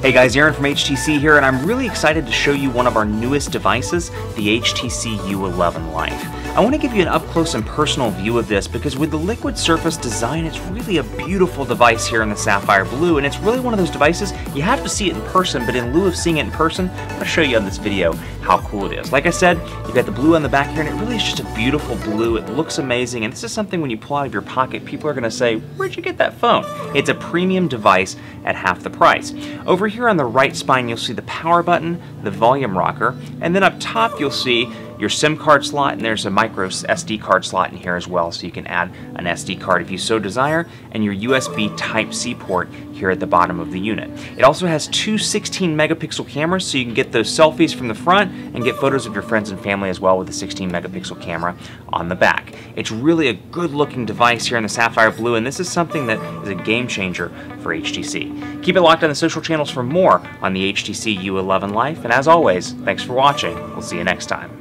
Hey guys, Aaron from HTC here, and I'm really excited to show you one of our newest devices, the HTC U11 Life. I want to give you an up-close and personal view of this because with the liquid surface design, it's really a beautiful device here in the Sapphire Blue, and it's really one of those devices you have to see it in person, but in lieu of seeing it in person, I'm going to show you on this video how cool it is. Like I said, you've got the blue on the back here, and it really is just a beautiful blue. It looks amazing, and this is something when you pull out of your pocket, people are going to say, where'd you get that phone? It's a premium device at half the price. Over here on the right spine, you'll see the power button, the volume rocker, and then up top you'll see your SIM card slot, and there's a micro SD card slot in here as well, so you can add an SD card if you so desire, and your USB Type-C port here at the bottom of the unit. It also has two 16 megapixel cameras, so you can get those selfies from the front and get photos of your friends and family as well with a 16 megapixel camera on the back. It's really a good looking device here in the Sapphire Blue, and this is something that is a game changer for HTC. Keep it locked on the social channels for more on the HTC U11 Life, and as always, thanks for watching. We'll see you next time.